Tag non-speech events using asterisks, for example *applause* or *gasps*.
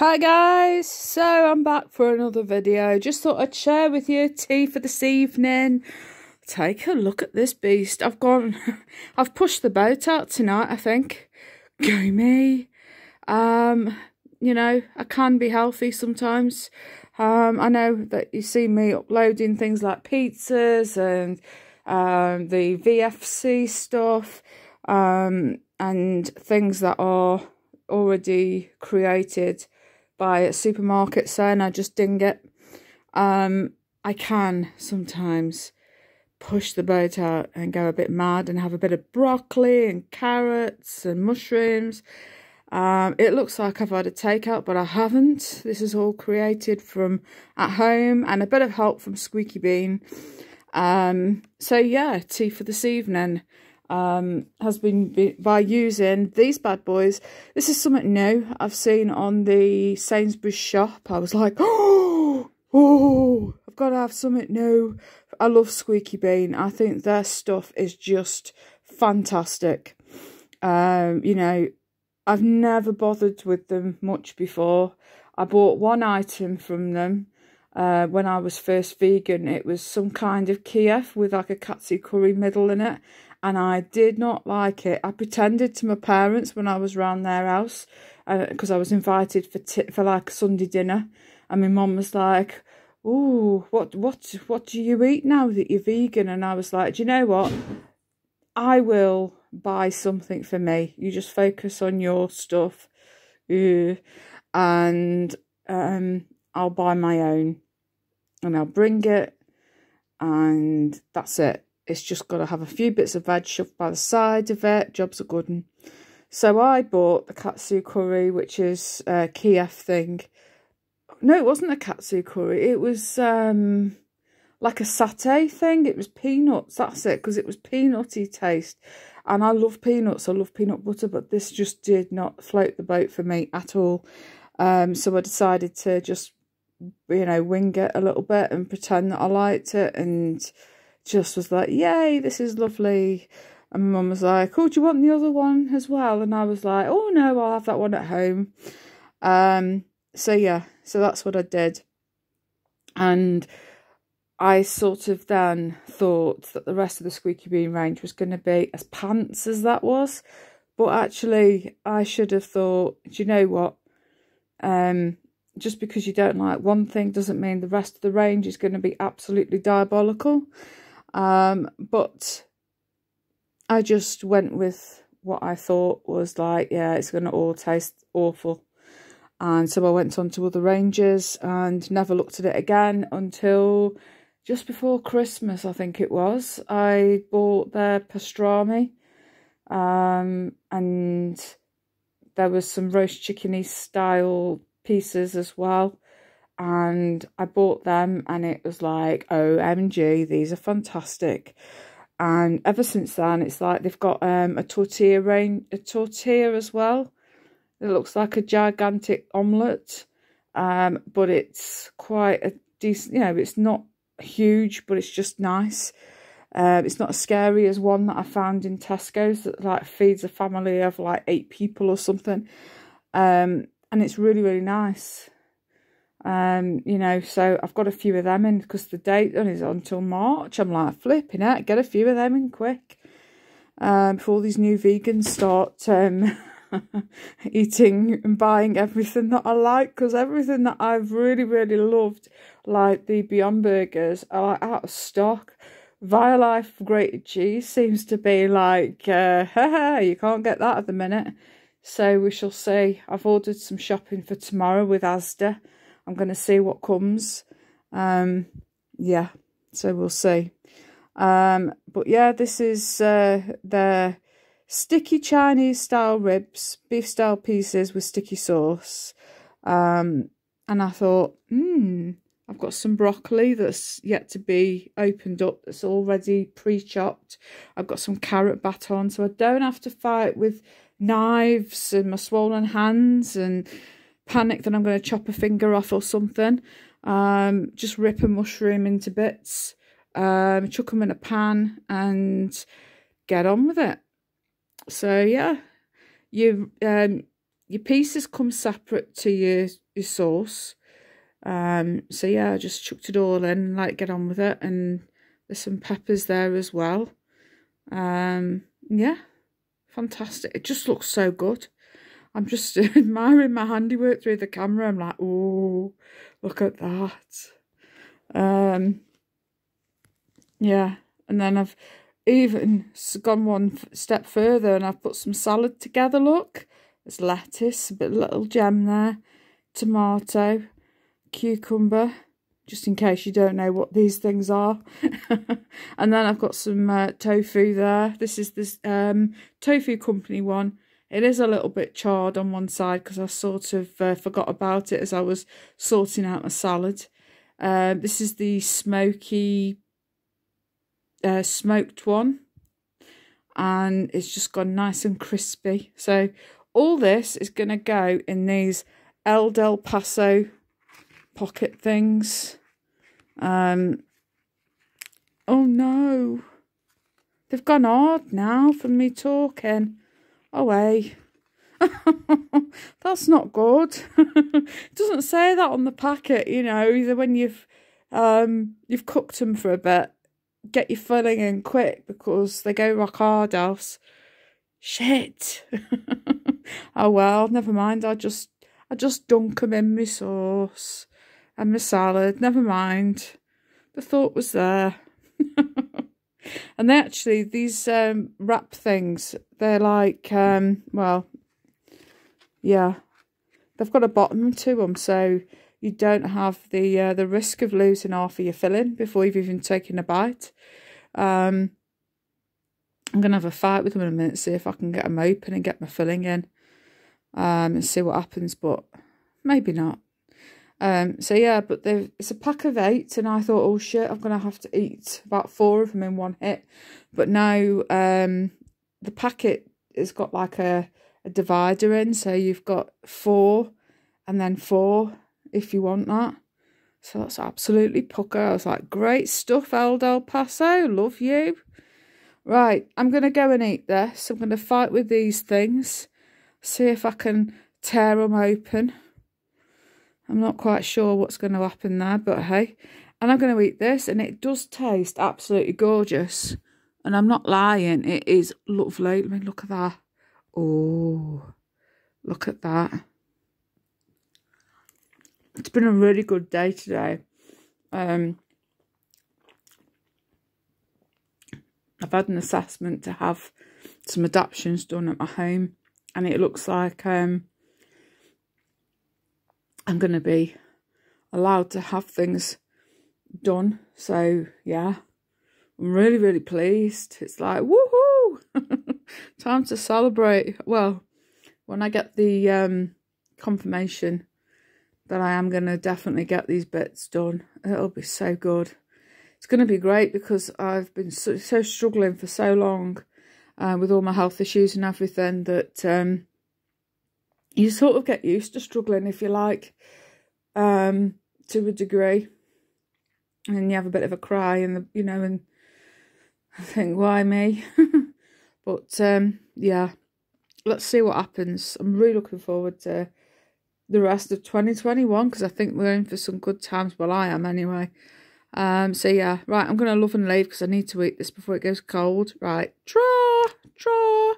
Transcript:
Hi guys, so I'm back for another video. Just thought I'd share with you tea for this evening. Take a look at this beast. I've gone, *laughs* I've pushed the boat out tonight, I think. *laughs* Go me. Um, you know, I can be healthy sometimes. Um, I know that you see me uploading things like pizzas and um, the VFC stuff um, and things that are already created by a supermarket saying I just ding it. Um, I can sometimes push the boat out and go a bit mad and have a bit of broccoli and carrots and mushrooms. Um, it looks like I've had a takeout, but I haven't. This is all created from at home and a bit of help from Squeaky Bean. Um, so yeah, tea for this evening um, has been by using these bad boys. This is something new I've seen on the Sainsbury's shop. I was like, *gasps* oh, oh, I've got to have something new. I love Squeaky Bean. I think their stuff is just fantastic. Um, you know, I've never bothered with them much before. I bought one item from them uh, when I was first vegan. It was some kind of Kiev with like a katsu curry middle in it. And I did not like it. I pretended to my parents when I was round their house because uh, I was invited for for like Sunday dinner. And my mum was like, "Oh, what what what do you eat now that you're vegan?" And I was like, "Do you know what? I will buy something for me. You just focus on your stuff, and um, I'll buy my own, and I'll bring it, and that's it. It's just got to have a few bits of veg shoved by the side of it. Jobs are good. So I bought the katsu curry, which is a Kiev thing. No, it wasn't a katsu curry. It was um, like a satay thing. It was peanuts. That's it, because it was peanutty taste. And I love peanuts. I love peanut butter, but this just did not float the boat for me at all. Um, so I decided to just, you know, wing it a little bit and pretend that I liked it and just was like, yay, this is lovely. And mum was like, oh, do you want the other one as well? And I was like, oh, no, I'll have that one at home. Um, so, yeah, so that's what I did. And I sort of then thought that the rest of the Squeaky Bean range was going to be as pants as that was. But actually, I should have thought, do you know what? Um, just because you don't like one thing doesn't mean the rest of the range is going to be absolutely diabolical. Um, but I just went with what I thought was like, yeah, it's going to all taste awful. And so I went on to other ranges and never looked at it again until just before Christmas, I think it was. I bought their pastrami um, and there was some roast chickeny style pieces as well and I bought them and it was like, OMG, these are fantastic. And ever since then, it's like they've got um, a tortilla range, a tortilla as well. It looks like a gigantic omelette, um, but it's quite a decent, you know, it's not huge, but it's just nice. Uh, it's not as scary as one that I found in Tesco's that like feeds a family of like eight people or something. Um, and it's really, really nice. Um, you know, so I've got a few of them in because the date on is until March. I'm like flipping it, get a few of them in quick. Um, before these new vegans start um *laughs* eating and buying everything that I like because everything that I've really, really loved, like the Beyond Burgers, are like out of stock. Violife grated cheese seems to be like, uh, *laughs* you can't get that at the minute. So we shall see. I've ordered some shopping for tomorrow with Asda. I'm going to see what comes. Um, yeah, so we'll see. Um, but yeah, this is uh, the sticky Chinese style ribs, beef style pieces with sticky sauce. Um, and I thought, hmm, I've got some broccoli that's yet to be opened up, that's already pre-chopped. I've got some carrot baton, so I don't have to fight with knives and my swollen hands and panic that I'm going to chop a finger off or something. Um, just rip a mushroom into bits, um, chuck them in a pan and get on with it. So yeah, you um, your pieces come separate to your, your sauce. Um, so yeah, I just chucked it all in, like get on with it. And there's some peppers there as well. Um, yeah, fantastic. It just looks so good. I'm just *laughs* admiring my handiwork through the camera. I'm like, oh, look at that. Um, yeah, and then I've even gone one step further and I've put some salad together. Look, there's lettuce, a bit little gem there, tomato, cucumber, just in case you don't know what these things are. *laughs* and then I've got some uh, tofu there. This is this um, tofu company one. It is a little bit charred on one side because I sort of uh, forgot about it as I was sorting out my salad. Uh, this is the smoky uh, smoked one and it's just gone nice and crispy. So all this is going to go in these El Del Paso pocket things. Um, oh no. They've gone hard now from me talking. Away. *laughs* That's not good. it *laughs* doesn't say that on the packet, you know, either when you've um you've cooked them for a bit, get your filling in quick because they go rock hard else. Shit. *laughs* oh well, never mind. I just I just dunk them in my sauce and my salad. Never mind. The thought was there. *laughs* and they actually, these um, wrap things, they're like, um, well, yeah, they've got a bottom to them, so you don't have the uh, the risk of losing half of your filling before you've even taken a bite. Um, I'm going to have a fight with them in a minute, see if I can get them open and get my filling in um, and see what happens, but maybe not. Um, so yeah, but it's a pack of eight, and I thought, oh shit, I'm gonna have to eat about four of them in one hit. But now, um, the packet has got like a, a divider in, so you've got four and then four if you want that. So that's absolutely pucker. I was like, great stuff, El Del Paso, love you. Right, I'm gonna go and eat this. I'm gonna fight with these things, see if I can tear them open. I'm not quite sure what's going to happen there, but hey. And I'm going to eat this, and it does taste absolutely gorgeous. And I'm not lying, it is lovely. Let me look at that. Oh, look at that. It's been a really good day today. Um, I've had an assessment to have some adaptations done at my home, and it looks like um, I'm going to be allowed to have things done. So, yeah, I'm really, really pleased. It's like, woohoo! *laughs* Time to celebrate. Well, when I get the um, confirmation that I am going to definitely get these bits done, it'll be so good. It's going to be great because I've been so, so struggling for so long uh, with all my health issues and everything that um, you sort of get used to struggling, if you like, um, to a degree. And you have a bit of a cry and, the, you know, and I think, why me? *laughs* but, um, yeah, let's see what happens. I'm really looking forward to the rest of 2021 because I think we're in for some good times. Well, I am anyway. Um, so yeah, right, I'm going to love and leave because I need to eat this before it goes cold. Right, draw, draw.